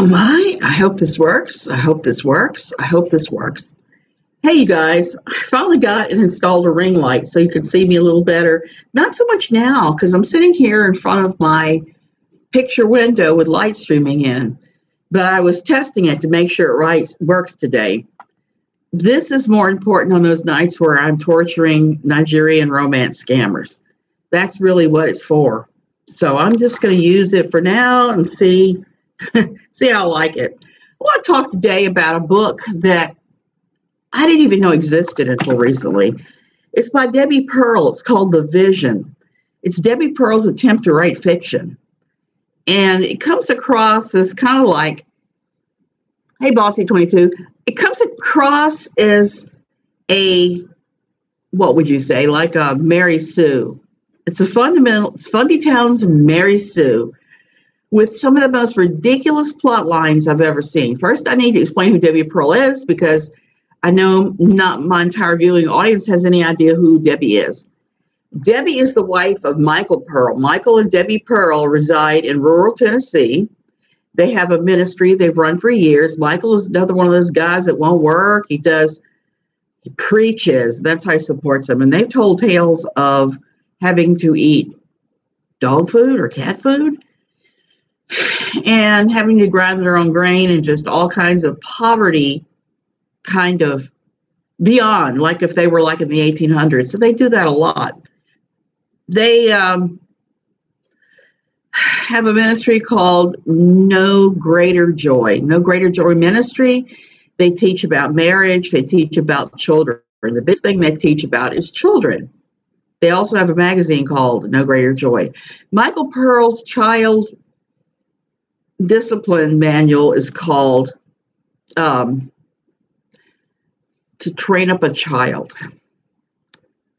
Oh my, I hope this works. I hope this works. I hope this works. Hey, you guys, I finally got and installed a ring light so you can see me a little better. Not so much now because I'm sitting here in front of my picture window with light streaming in, but I was testing it to make sure it works today. This is more important on those nights where I'm torturing Nigerian romance scammers. That's really what it's for. So I'm just going to use it for now and see see I like it. I want to talk today about a book that I didn't even know existed until recently. It's by Debi Pearl. It's called The Vision. It's Debi Pearl's attempt to write fiction. And it comes across as kind of like, hey, Bossy 22, it comes across as a, what would you say, like a Mary Sue. It's a fundamental, it's Fundy Town's Mary Sue with some of the most ridiculous plot lines I've ever seen. First, I need to explain who Debi Pearl is because I know not my entire viewing audience has any idea who Debi is. Debi is the wife of Michael Pearl. Michael and Debi Pearl reside in rural Tennessee. They have a ministry they've run for years. Michael is another one of those guys that won't work. He does, he preaches. That's how he supports them. And they've told tales of having to eat dog food or cat food and having to grind their own grain and just all kinds of poverty kind of beyond like if they were like in the 1800s so they do that a lot. They um, have a ministry called no greater joy. No greater joy ministry. They teach about marriage. They teach about children. The big thing they teach about is children. They also have a magazine called no greater joy. Michael pearl's child discipline manual is called um, to train up a child.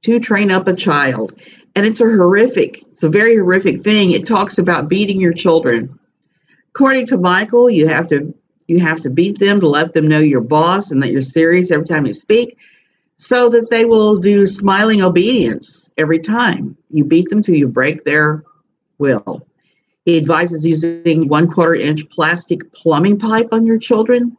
To train up a child. And it's a horrific it's a very horrific thing. It talks about beating your children. According to michael you have to you have to beat them to let them know you're boss and that you're serious every time you speak so that they will do smiling obedience every time you beat them till you break their will he advises using one quarter inch plastic plumbing pipe on your children.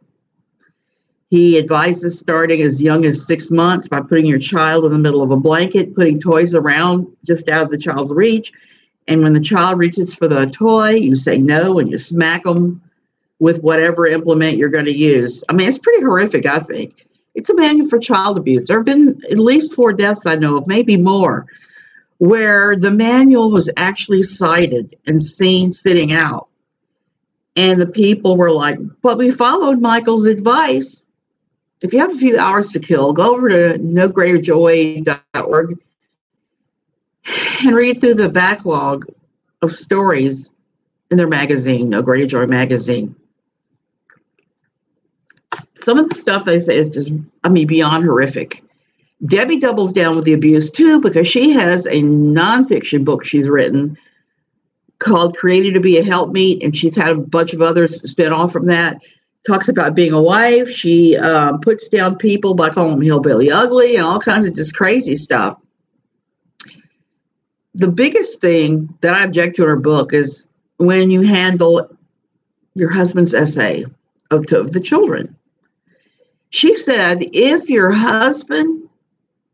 He advises starting as young as six months by putting your child in the middle of a blanket, putting toys around just out of the child's reach. And when the child reaches for the toy, you say no and you smack them with whatever implement you're going to use. I mean, it's pretty horrific, I think. It's a manual for child abuse. There have been at least four deaths I know of, maybe more, where the manual was actually cited and seen sitting out. And the people were like, but we followed Michael's advice. If you have a few hours to kill, go over to nogreaterjoy.org and read through the backlog of stories in their magazine, No Greater Joy magazine. Some of the stuff they say is just, I mean, beyond horrific. Debi doubles down with the abuse too because she has a nonfiction book she's written called Created to Be a Helpmeet, and she's had a bunch of others spin off from that. Talks about being a wife. She um, puts down people by calling them hillbilly ugly and all kinds of just crazy stuff. The biggest thing that I object to in her book is when you handle your husband's essay of, of the children. She said, if your husband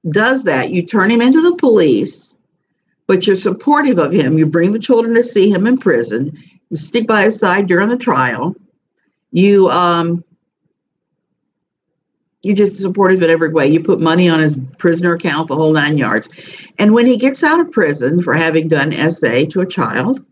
does that, you turn him into the police, but you're supportive of him. You bring the children to see him in prison. You stick by his side during the trial. You um, you just supportive in every way. You put money on his prisoner account, the whole nine yards. And when he gets out of prison for having done SA to a child,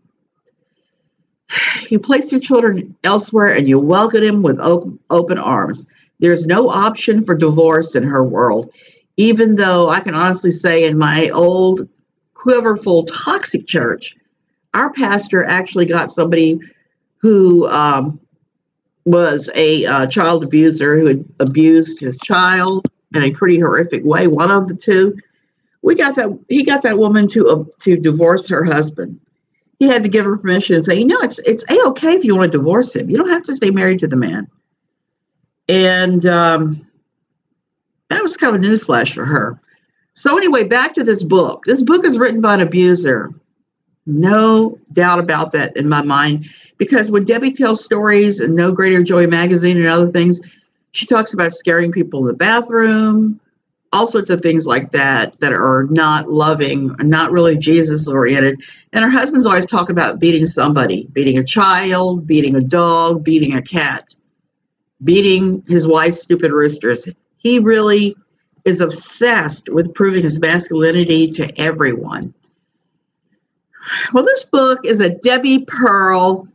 you place your children elsewhere and you welcome him with open arms. There's no option for divorce in her world even though I can honestly say in my old quiverful toxic church, our pastor actually got somebody who um, was a uh, child abuser who had abused his child in a pretty horrific way. One of the two, we got that he got that woman to uh, to divorce her husband. He had to give her permission and say, you know, it's it's a okay if you want to divorce him. You don't have to stay married to the man. And um, that was kind of a newsflash for her. So, anyway, back to this book. This book is written by an abuser. No doubt about that in my mind. Because when Debi tells stories and No Greater Joy magazine and other things, she talks about scaring people in the bathroom, all sorts of things like that that are not loving, not really Jesus oriented. And her husband's always talk about beating somebody, beating a child, beating a dog, beating a cat, beating his wife's stupid roosters. He really is obsessed with proving his masculinity to everyone. Well, this book is a Debi Pearl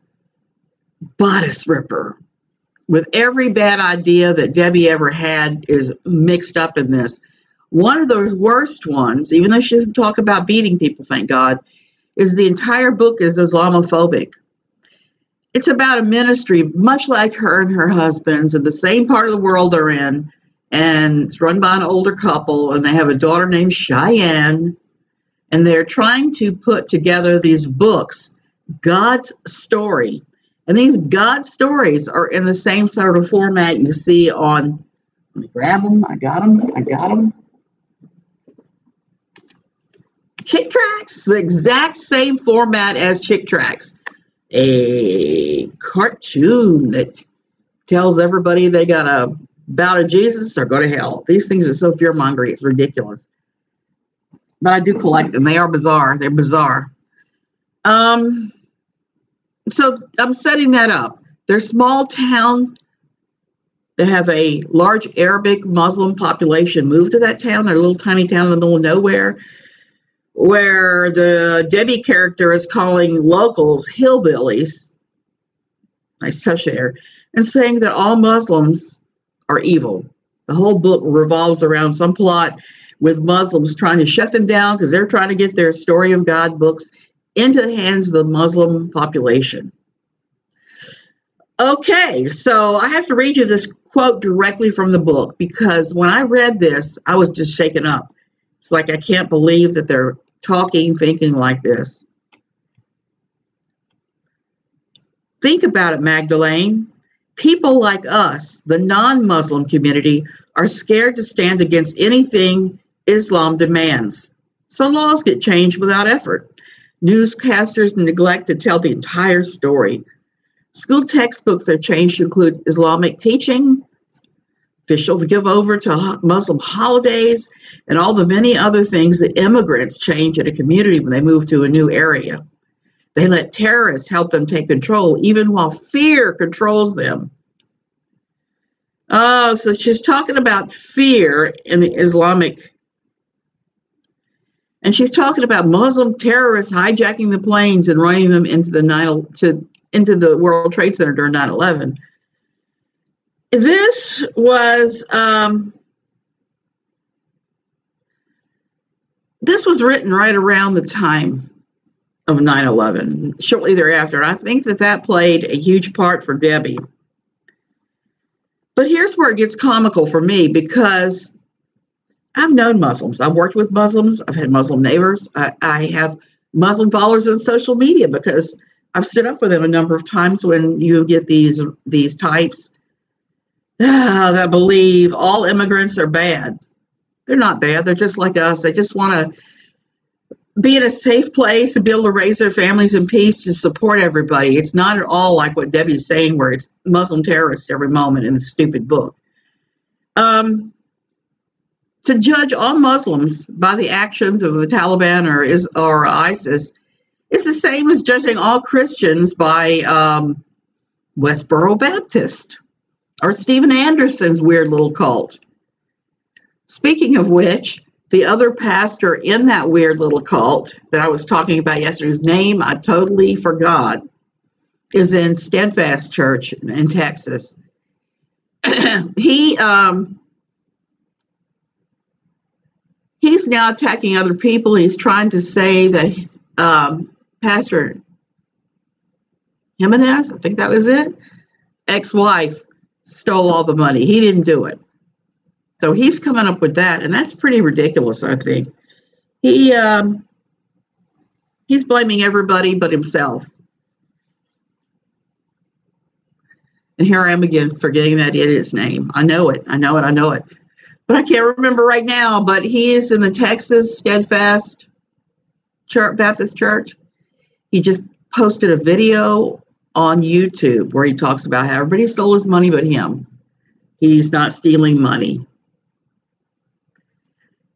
bodice ripper with every bad idea that Debi ever had is mixed up in this. One of those worst ones, even though she doesn't talk about beating people, thank God, is the entire book is Islamophobic. It's about a ministry much like her and her husband's in the same part of the world they're in, and it's run by an older couple, and they have a daughter named Cheyenne, and they're trying to put together these books, God's story, and these God stories are in the same sort of format you see on. Let me grab them. I got them. I got them. Chick Tracts, the exact same format as Chick Tracts. A cartoon that tells everybody they got a bout to Jesus or go to hell. These things are so fear mongering, it's ridiculous. But I do collect them. They are bizarre. They're bizarre. Um, so I'm setting that up. They're small town. They have a large Arabic Muslim population moved to that town. They're a little tiny town in the middle of nowhere where the Debi character is calling locals hillbillies. Nice touch there. And saying that all Muslims are evil. The whole book revolves around some plot with Muslims trying to shut them down because they're trying to get their story of God books into the hands of the Muslim population. Okay, so I have to read you this quote directly from the book because when I read this, I was just shaken up. It's like I can't believe that they're talking, thinking like this. Think about it, Magdalene. People like us, the non Muslim community, are scared to stand against anything Islam demands. So laws get changed without effort. Newscasters neglect to tell the entire story. School textbooks are changed to include Islamic teaching. Officials give over to Muslim holidays and all the many other things that immigrants change in a community when they move to a new area. They let terrorists help them take control, even while fear controls them. Oh, so she's talking about fear in the Islamic and she's talking about Muslim terrorists hijacking the planes and running them into the nine to into the World Trade Center during 9/11. This was um, this was written right around the time of 9/11, shortly thereafter. I think that that played a huge part for Debi. But here's where it gets comical for me because I've known Muslims. I've worked with Muslims. I've had Muslim neighbors. I, I have Muslim followers on social media because I've stood up for them a number of times when you get these these types ah, that believe all immigrants are bad. They're not bad. They're just like us. They just want to be in a safe place and be able to raise their families in peace and support everybody. It's not at all like what Debi's saying, where it's Muslim terrorists every moment in the stupid book. Um, to judge all Muslims by the actions of the Taliban or is or ISIS is the same as judging all Christians by um, Westboro Baptist or Steven Anderson's weird little cult. Speaking of which, the other pastor in that weird little cult that I was talking about yesterday, whose name I totally forgot, is in Stedfast Church in Texas. he um, he's now attacking other people. He's trying to say that um, Pastor Jimenez, I think that was it, ex-wife stole all the money. He didn't do it. So he's coming up with that, and that's pretty ridiculous, I think. He um, he's blaming everybody but himself. And here I am again forgetting that idiot's name. I know it. I know it. I know it but I can't remember right now. But he is in the Texas Stedfast Church, Baptist Church. he just posted a video on YouTube where he talks about how everybody stole his money but him. He's not stealing money.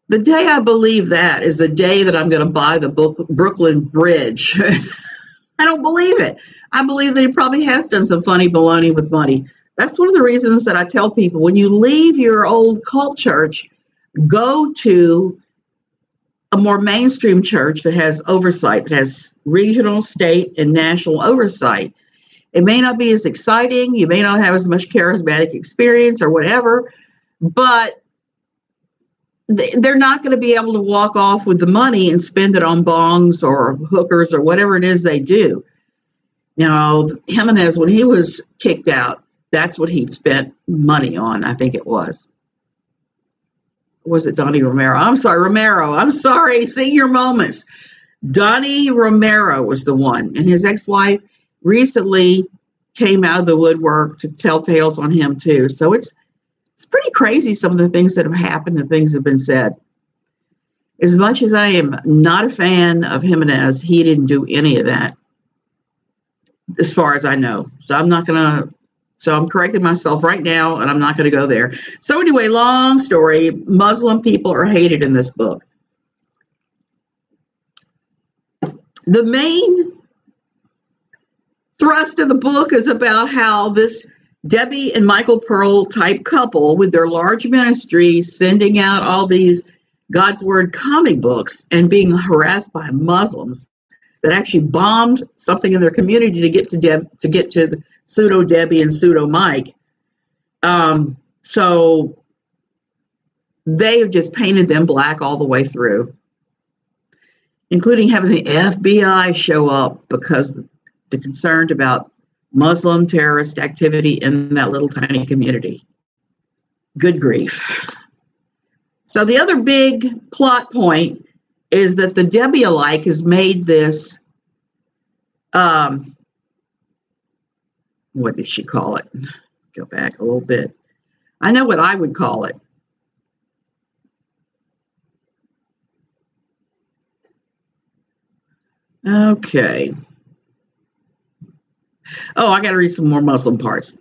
The day I believe that is the day that I'm going to buy the Brooklyn Bridge. I don't believe it. I believe that he probably has done some funny baloney with money. That's one of the reasons that I tell people when you leave your old cult church, go to a more mainstream church that has oversight, that has regional, state, and national oversight. It may not be as exciting, you may not have as much charismatic experience or whatever, but they're not going to be able to walk off with the money and spend it on bongs or hookers or whatever it is they do. Now, Jimenez, when he was kicked out, that's what he'd spent money on, I think it was. Was it Donnie Romero? I'm sorry, Romero. I'm sorry. See your moments. Donnie Romero was the one, and his ex wife recently came out of the woodwork to tell tales on him, too. So it's it's pretty crazy some of the things that have happened and things have been said. As much as I am not a fan of Jimenez, he didn't do any of that, as far as I know. So I'm not going to, so I'm correcting myself right now and I'm not going to go there. So, anyway, long story Muslim people are hated in this book. The main thrust of the book is about how this Debi and Michael Pearl type couple with their large ministry sending out all these God's Word comic books and being harassed by Muslims that actually bombed something in their community to get to Deb to get to pseudo Debi and pseudo Mike. Um, so they have just painted them black all the way through, including having the FBI show up because they're concerned about Muslim terrorist activity in that little tiny community. Good grief. So, the other big plot point is that the Debi alike has made this. Um, what did she call it? Go back a little bit. I know what I would call it. Okay. Oh, I got to read some more Muslim parts.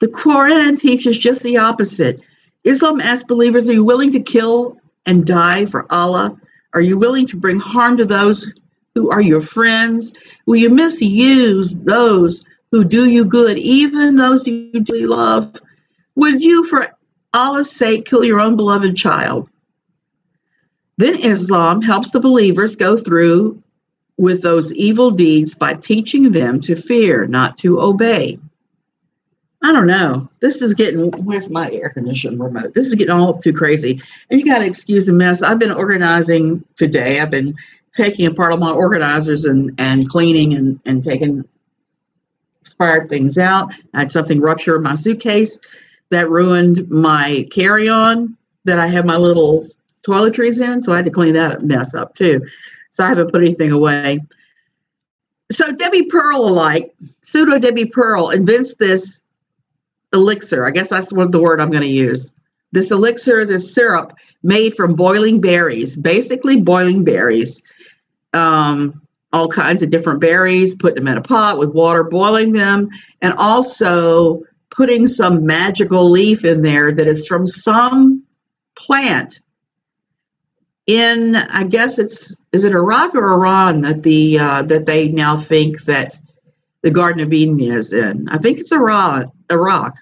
The Quran teaches just the opposite. Islam asks believers, Are you willing to kill and die for Allah? Are you willing to bring harm to those who are your friends? Will you misuse those who do you good, even those you dearly love? Would you, for Allah's sake, kill your own beloved child? Then Islam helps the believers go through with those evil deeds by teaching them to fear, not to obey. I don't know. This is getting, where's my air conditioning remote? This is getting all too crazy. And you got to excuse the mess. I've been organizing today. I've been taking apart all my organizers and, and cleaning and, and taking expired things out. I had something rupture in my suitcase that ruined my carry on that I have my little toiletries in. So I had to clean that mess up too so I haven't put anything away. So Debi Pearl alike, pseudo Debi Pearl invents this elixir. I guess that's what the word I'm going to use. This elixir, this syrup made from boiling berries, basically boiling berries, um, all kinds of different berries, putting them in a pot with water, boiling them, and also putting some magical leaf in there that is from some plant in I guess it's is it Iraq or Iran that the uh, that they now think that the Garden of Eden is in. I think it's Iraq, Iraq,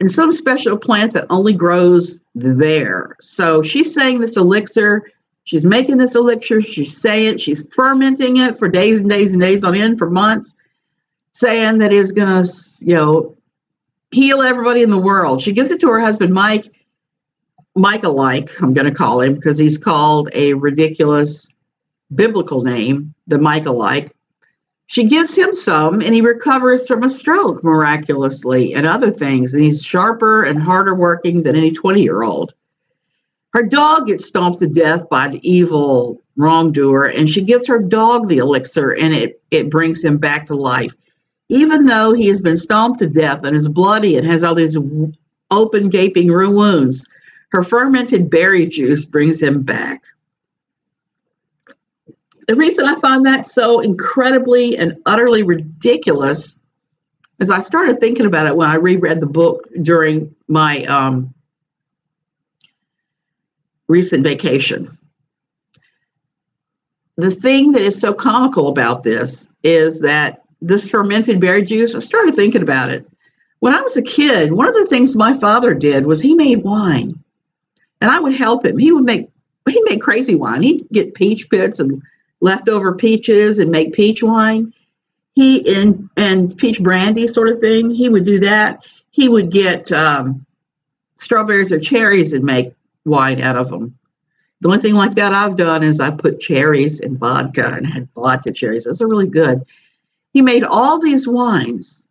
and some special plant that only grows there. So she's saying this elixir. She's making this elixir. She's saying she's fermenting it for days and days and days on end for months, saying that is going to you know heal everybody in the world. She gives it to her husband Mike Micah like, I'm going to call him because he's called a ridiculous biblical name, the Micah like. She gives him some and he recovers from a stroke miraculously and other things. And he's sharper and harder working than any 20 year old. Her dog gets stomped to death by an evil wrongdoer, and she gives her dog the elixir and it, it brings him back to life. Even though he has been stomped to death and is bloody and has all these open, gaping wounds, her fermented berry juice brings him back. the reason I find that so incredibly and utterly ridiculous is I started thinking about it when I reread the book during my um, recent vacation. The thing that is so comical about this is that this fermented berry juice, I started thinking about it. When I was a kid, one of the things my father did was he made wine. And I would help him. He would make he made crazy wine. He'd get peach pits and leftover peaches and make peach wine. He and and peach brandy sort of thing. He would do that. He would get um, strawberries or cherries and make wine out of them. The only thing like that I've done is I put cherries in vodka and had vodka cherries. Those are really good. He made all these wines,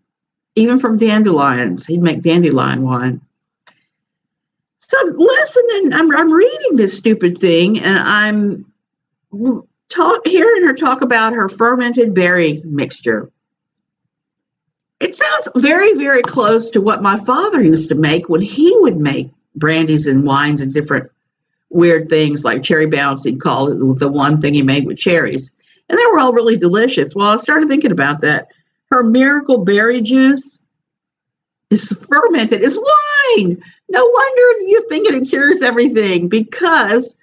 even from dandelions. He'd make dandelion wine. So listening, I'm, I'm reading this stupid thing and I'm talk, hearing her talk about her fermented berry mixture. It sounds very, very close to what my father used to make when he would make brandies and wines and different weird things like cherry bounce, he'd call it the one thing he made with cherries. And they were all really delicious. Well, I started thinking about that. Her miracle berry juice is fermented, it's wine. No wonder you think it cures everything because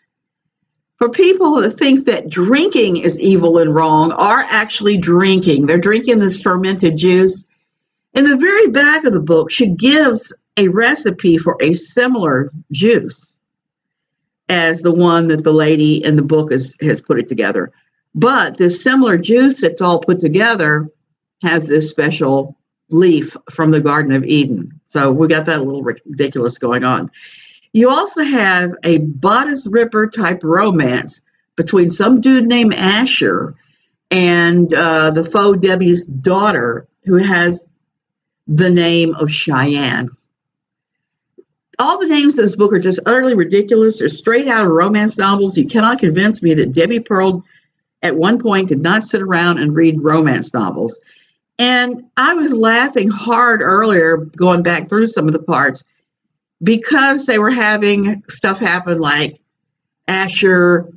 for people that think that drinking is evil and wrong are actually drinking. They're drinking this fermented juice. In the very back of the book, she gives a recipe for a similar juice as the one that the lady in the book is, has put it together. But this similar juice that's all put together has this special leaf from the Garden of Eden. So we got that little ridiculous going on. You also have a bodice ripper type romance between some dude named Asher and uh, the faux Debi's daughter, who has the name of Cheyenne all the names in this book are just utterly ridiculous. They're straight out of romance novels. You cannot convince me that Debi Pearl at one point did not sit around and read romance novels. And I was laughing hard earlier, going back through some of the parts, because they were having stuff happen like Asher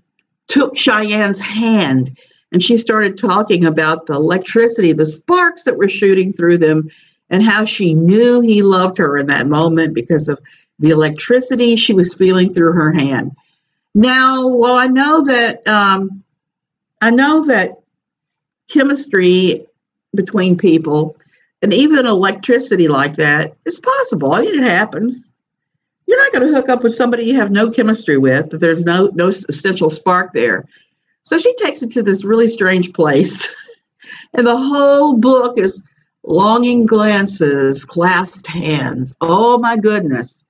took Cheyenne's hand and she started talking about the electricity, the sparks that were shooting through them, and how she knew he loved her in that moment because of the electricity she was feeling through her hand. Now, well, I know that um, I know that chemistry between people and even electricity like that is possible. I mean, it happens. You're not going to hook up with somebody you have no chemistry with, that there's no no essential spark there. So she takes it to this really strange place, and the whole book is longing glances, clasped hands. Oh my goodness!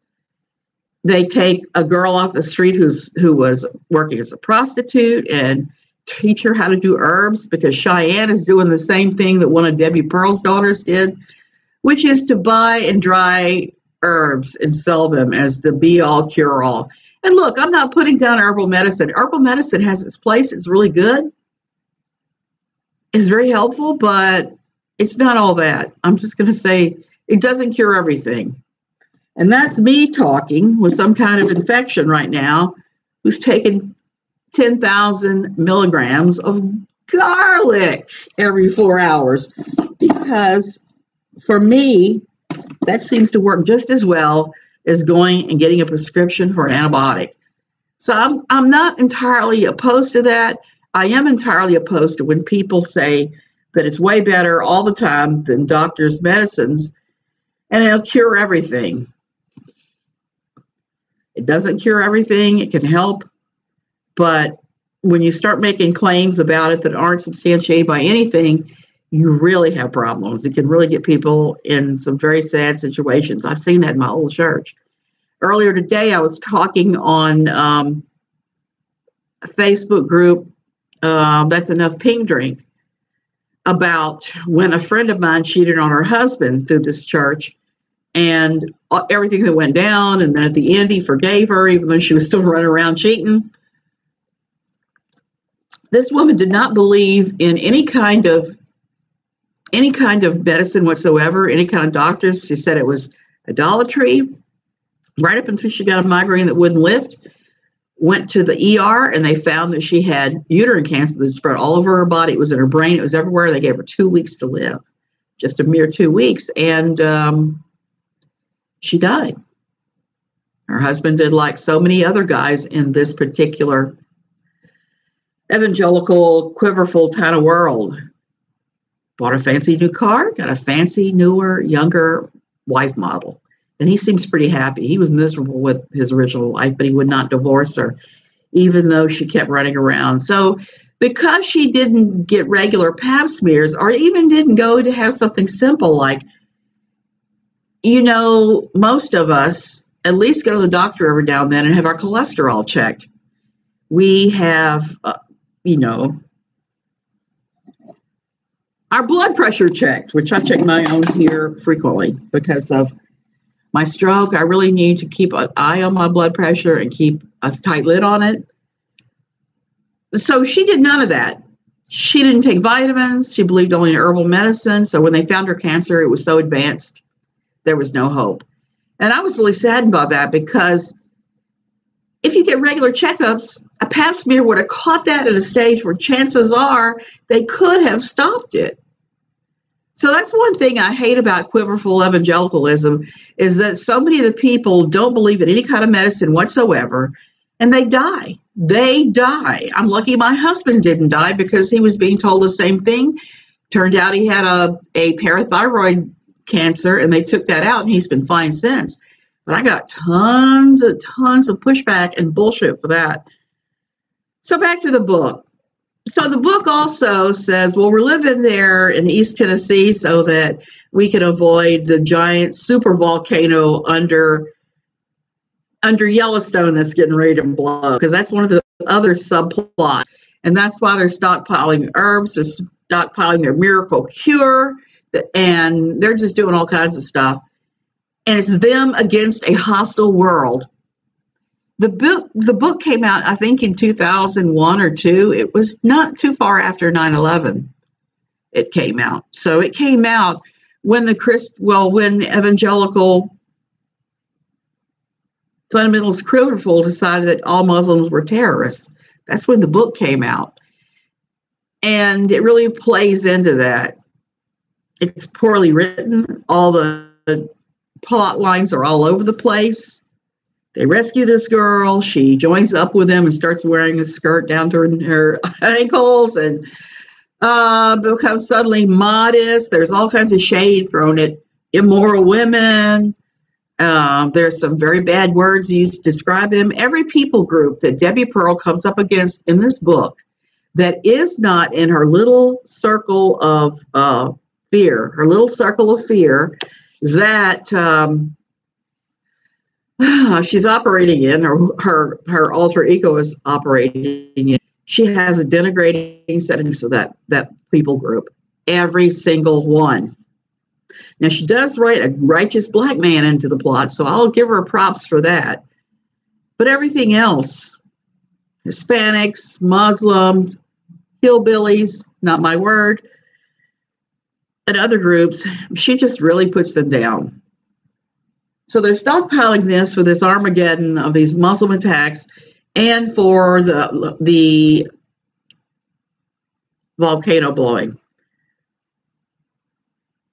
they take a girl off the street who's who was working as a prostitute and teach her how to do herbs because Cheyenne is doing the same thing that one of Debi Pearl's daughters did, which is to buy and dry herbs and sell them as the be all cure all. And look, I'm not putting down herbal medicine. Herbal medicine has its place, it's really good, it's very helpful, but it's not all that. I'm just going to say it doesn't cure everything. And that's me talking with some kind of infection right now who's taken 10,000 milligrams of garlic every four hours because for me, that seems to work just as well as going and getting a prescription for an antibiotic. So I'm, I'm not entirely opposed to that. I am entirely opposed to when people say that it's way better all the time than doctors' medicines and it'll cure everything. It doesn't cure everything, it can help, but when you start making claims about it that aren't substantiated by anything, you really have problems. It can really get people in some very sad situations. I've seen that in my old church. Earlier today, I was talking on um, Facebook group, uh, That's Enough Ping Drink, about when a friend of mine cheated on her husband through this church and everything that went down. And then at the end, he forgave her, even though she was still running around cheating. This woman did not believe in any kind of any kind of medicine whatsoever, any kind of doctors. She said it was idolatry, right up until she got a migraine that wouldn't lift. went to the ER and they found that she had uterine cancer that spread all over her body. It was in her brain, it was everywhere. They gave her two weeks to live, just a mere two weeks. And um, she died. Her husband did like so many other guys in this particular evangelical, quiverful kind of world. Bought a fancy new car, got a fancy, newer, younger wife model. And he seems pretty happy. He was miserable with his original wife, but he would not divorce her, even though she kept running around. So, because she didn't get regular pap smears or even didn't go to have something simple like, you know, most of us at least go to the doctor every now and then and have our cholesterol checked. We have, uh, you know, our blood pressure checked, which I check my own here frequently because of my stroke. I really need to keep an eye on my blood pressure and keep a tight lid on it. So she did none of that. She didn't take vitamins. She believed only in herbal medicine. So when they found her cancer, it was so advanced, there was no hope. And I was really saddened by that because if you get regular checkups, a pap smear would have caught that at a stage where chances are they could have stopped it. So that's one thing I hate about quiverful evangelicalism is that so many of the people don't believe in any kind of medicine whatsoever and they die. They die. I'm lucky my husband didn't die because he was being told the same thing. Turned out he had a, a parathyroid cancer and they took that out and he's been fine since. But I got tons and tons of pushback and bullshit for that. So back to the book so the book also says, well, we're living there in East Tennessee so that we can avoid the giant super volcano under under Yellowstone that's getting ready to blow because that's one of the other subplots. And that's why they're stockpiling herbs, they're stockpiling their miracle cure, and they're just doing all kinds of stuff. And it's them against a hostile world. The book the book came out i think in 2001 or 2 it was not too far after 9-11 it came out. So it came out when the christ well when evangelical fundamentalist quiverful decided that all muslims were terrorists. That's when the book came out. And it really plays into that. It's poorly written. All the, the plot lines are all over the place they rescue this girl. She joins up with them and starts wearing a skirt down to her ankles and uh, becomes suddenly modest. There's all kinds of shade thrown at immoral women. Uh, there's some very bad words used to describe them. Every people group that Debi Pearl comes up against in this book that is not in her little circle of uh, fear, her little circle of fear, that um, she's operating in, or her her alter ego is operating in. She has a denigrating setting so that that people group, every single one. Now she does write a righteous black man into the plot, so I'll give her props for that. But everything else, Hispanics, Muslims, hillbillies, not my word, and other groups, she just really puts them down. So they're stockpiling this for this Armageddon of these Muslim attacks and for the the volcano blowing.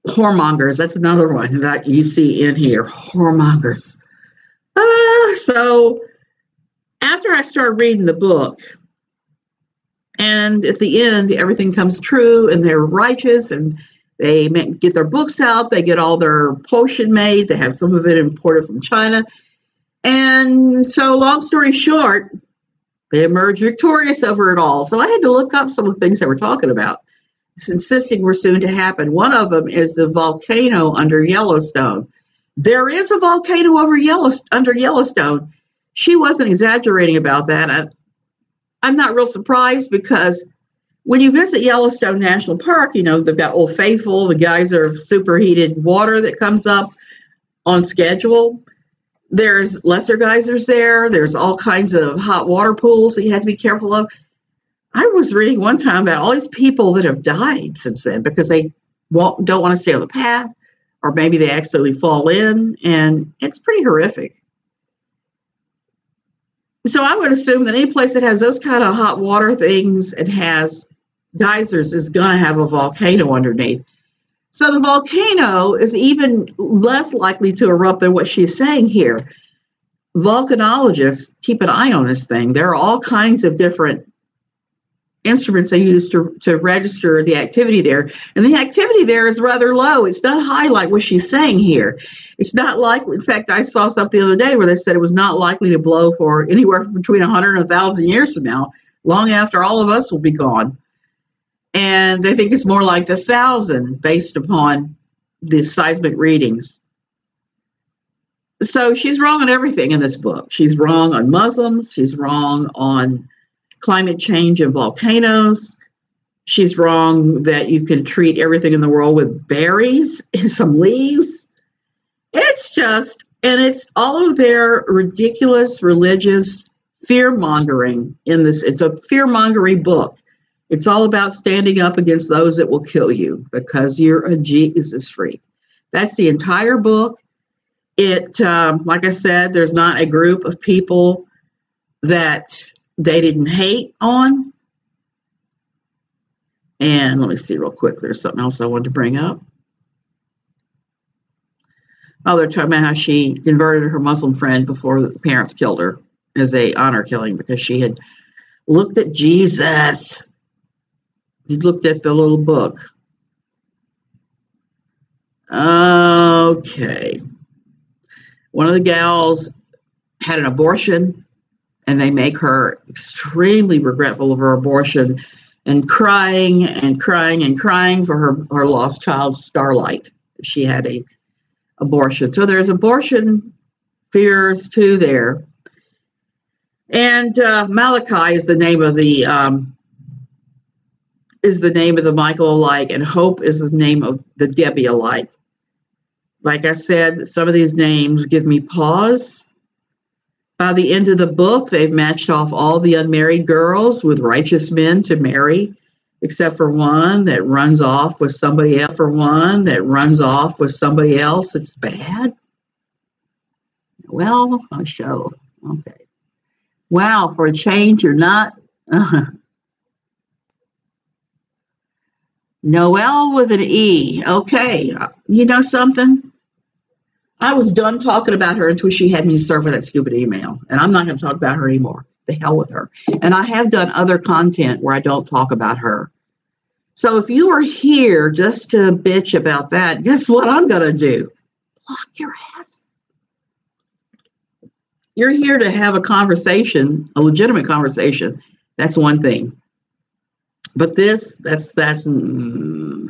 Whoremongers, that's another one that you see in here. Whoremongers. Uh, so after I start reading the book, and at the end, everything comes true and they're righteous and they get their books out, they get all their potion made, they have some of it imported from China. And so, long story short, they emerge victorious over it all. So, I had to look up some of the things they were talking about. It's insisting were soon to happen. One of them is the volcano under Yellowstone. There is a volcano over Yellowstone, under Yellowstone. She wasn't exaggerating about that. I, I'm not real surprised because when you visit Yellowstone National Park, you know, they've got Old Faithful, the geyser of superheated water that comes up on schedule. There's lesser geysers there. There's all kinds of hot water pools that you have to be careful of. I was reading one time about all these people that have died since then because they won't, don't want to stay on the path, or maybe they accidentally fall in, and it's pretty horrific. So I would assume that any place that has those kind of hot water things and has geysers is going to have a volcano underneath. So the volcano is even less likely to erupt than what she's saying here. Volcanologists keep an eye on this thing. There are all kinds of different instruments they use to, to register the activity there. And the activity there is rather low. It's not high like what she's saying here. It's not like, in fact, I saw something the other day where they said it was not likely to blow for anywhere between 100 and 1,000 years from now, long after all of us will be gone. And they think it's more like the 1,000 based upon the seismic readings. So she's wrong on everything in this book. She's wrong on Muslims. She's wrong on climate change and volcanoes. She's wrong that you can treat everything in the world with berries and some leaves. It's just, and it's all of their ridiculous religious fear mongering in this. It's a fear mongering book. It's all about standing up against those that will kill you because you're a Jesus freak. That's the entire book. It, um, like I said, there's not a group of people that they didn't hate on. And let me see real quick. There's something else I wanted to bring up. Oh, they're talking about how she converted her Muslim friend before the parents killed her as a honor killing because she had looked at Jesus. Looked at the little book. Okay. One of the gals had an abortion and they make her extremely regretful of her abortion and crying and crying and crying for her, her lost child starlight she had a abortion so there's abortion fears too there and uh, malachi is the name of the um, is the name of the michael alike and hope is the name of the debi alike like i said some of these names give me pause by the end of the book, they've matched off all the unmarried girls with righteous men to marry, except for one that runs off with somebody else, for one that runs off with somebody else. It's bad. Well, a show. Okay. Wow, for a change, you're not. Uh-huh. Uh, Noel with an E. Okay. You know something? I was done talking about her until she had me serve her that stupid email. And I'm not going to talk about her anymore. The hell with her. And I have done other content where I don't talk about her. So if you are here just to bitch about that, guess what I'm going to do? Block your ass. You're here to have a conversation, a legitimate conversation. That's one thing. But this, that's that's. Mm,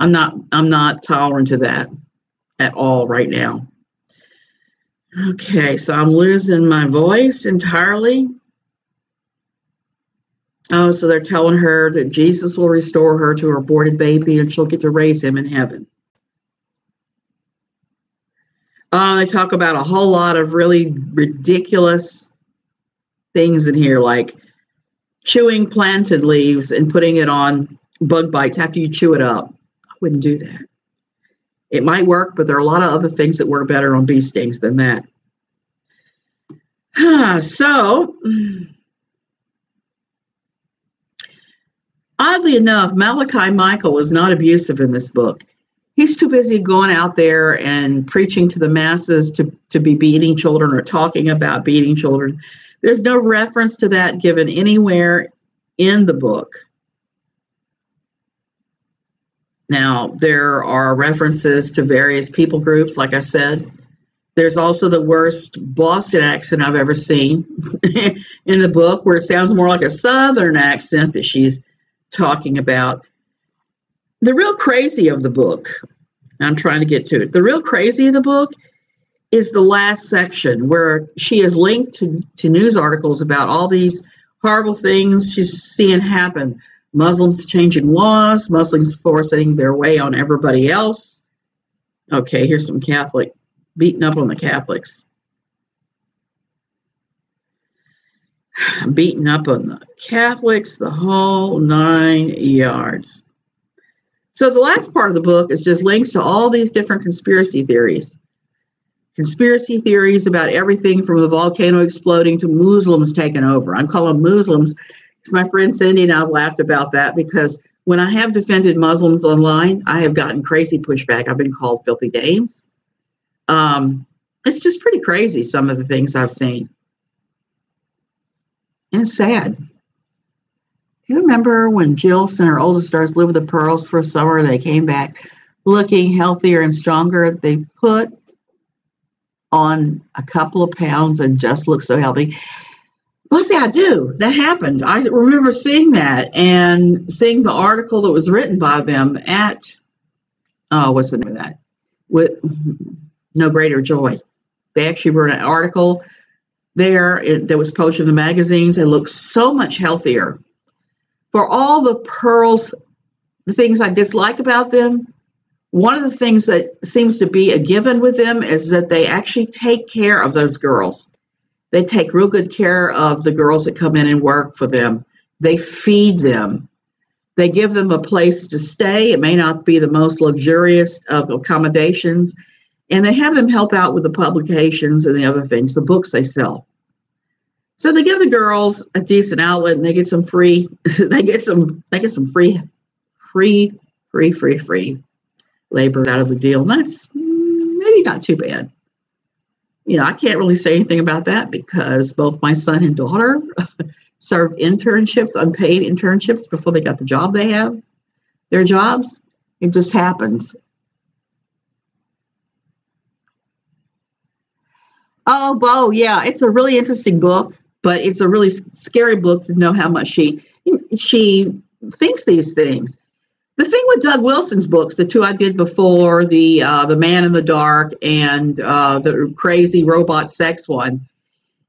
I'm not. I'm not tolerant to that at all right now. Okay, so I'm losing my voice entirely. Oh, so they're telling her that Jesus will restore her to her aborted baby and she'll get to raise him in heaven. Uh, they talk about a whole lot of really ridiculous things in here, like chewing planted leaves and putting it on bug bites after you chew it up. I wouldn't do that. It might work, but there are a lot of other things that work better on bee stings than that. so, oddly enough, Malachi Michael is not abusive in this book. He's too busy going out there and preaching to the masses to, to be beating children or talking about beating children. There's no reference to that given anywhere in the book. Now, there are references to various people groups, like I said. There's also the worst Boston accent I've ever seen in the book, where it sounds more like a Southern accent that she's talking about. The real crazy of the book, I'm trying to get to it. The real crazy of the book is the last section where she is linked to, to news articles about all these horrible things she's seeing happen Muslims changing laws, Muslims forcing their way on everybody else. Okay, here's some Catholic beating up on the Catholics. Beating up on the Catholics, the whole nine yards. So the last part of the book is just links to all these different conspiracy theories. Conspiracy theories about everything from a volcano exploding to Muslims taking over. I'm calling Muslims because my friend Cindy and I laughed about that because when I have defended Muslims online, I have gotten crazy pushback. I've been called filthy names. Um, it's just pretty crazy, some of the things I've seen. And it's sad. Do you remember when Jill and her oldest daughters lived with the pearls for a summer? They came back looking healthier and stronger. They put on a couple of pounds and just look so healthy. Let's say I do. That happened. I remember seeing that and seeing the article that was written by them at oh, what's the name of that? With no greater joy. They actually wrote an article there it, that was posted in the magazines. They look so much healthier. For all the pearls, the things I dislike about them, one of the things that seems to be a given with them is that they actually take care of those girls. They take real good care of the girls that come in and work for them. They feed them. They give them a place to stay. It may not be the most luxurious of accommodations. And they have them help out with the publications and the other things, the books they sell. So they give the girls a decent outlet and they get some free, they get some, they get some free, free, free, free, free labor out of the deal. And that's maybe not too bad. You know, I can't really say anything about that because both my son and daughter served internships, unpaid internships before they got the job they have, their jobs. It just happens. Oh, Bo, yeah, it's a really interesting book, but it's a really scary book to know how much she she thinks these things the thing with Doug Wilson's books, the two I did before, the uh, the Man in the Dark and uh, the crazy robot sex one,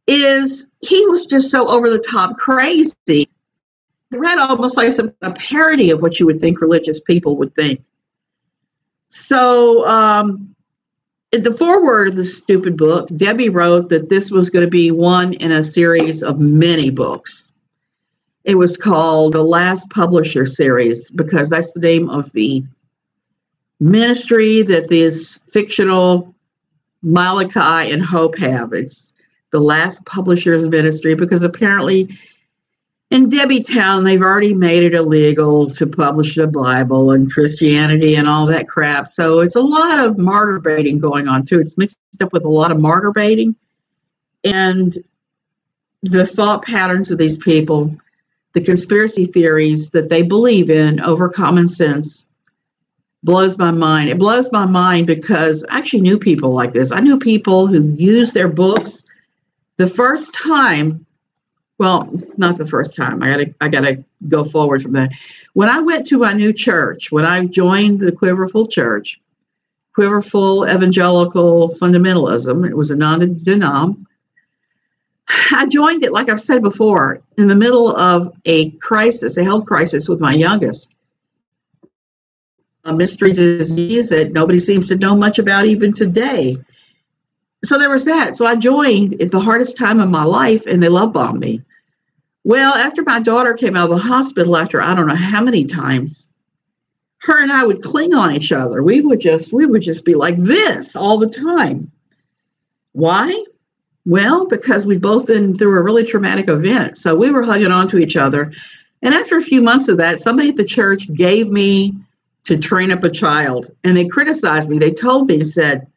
is he was just so over the top crazy. Read almost like some, a parody of what you would think religious people would think. So, um, in the foreword of the stupid book, Debi wrote that this was going to be one in a series of many books it was called the Last Publisher Series because that's the name of the ministry that this fictional Malachi and Hope have. It's the Last Publishers Ministry because apparently in Debi Town they've already made it illegal to publish the Bible and Christianity and all that crap. So it's a lot of martyr baiting going on too. It's mixed up with a lot of martyr baiting. And the thought patterns of these people the conspiracy theories that they believe in over common sense blows my mind. It blows my mind because I actually knew people like this. I knew people who used their books the first time. Well, not the first time. I gotta I gotta go forward from that. When I went to my new church, when I joined the Quiverful Church, Quiverful Evangelical Fundamentalism, it was a non-denom. I joined it, like I've said before, in the middle of a crisis, a health crisis with my youngest. A mystery disease that nobody seems to know much about even today. So there was that. So I joined at the hardest time of my life and they love bombed me. Well, after my daughter came out of the hospital after I don't know how many times, her and I would cling on each other. We would just we would just be like this all the time. Why? Well, because we'd both been through a really traumatic event. So we were hugging on to each other. And after a few months of that, somebody at the church gave me to train up a child. And they criticized me. They told me, said,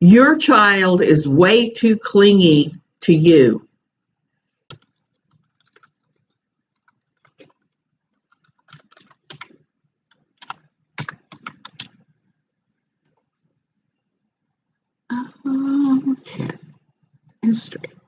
Your child is way too clingy to you. History.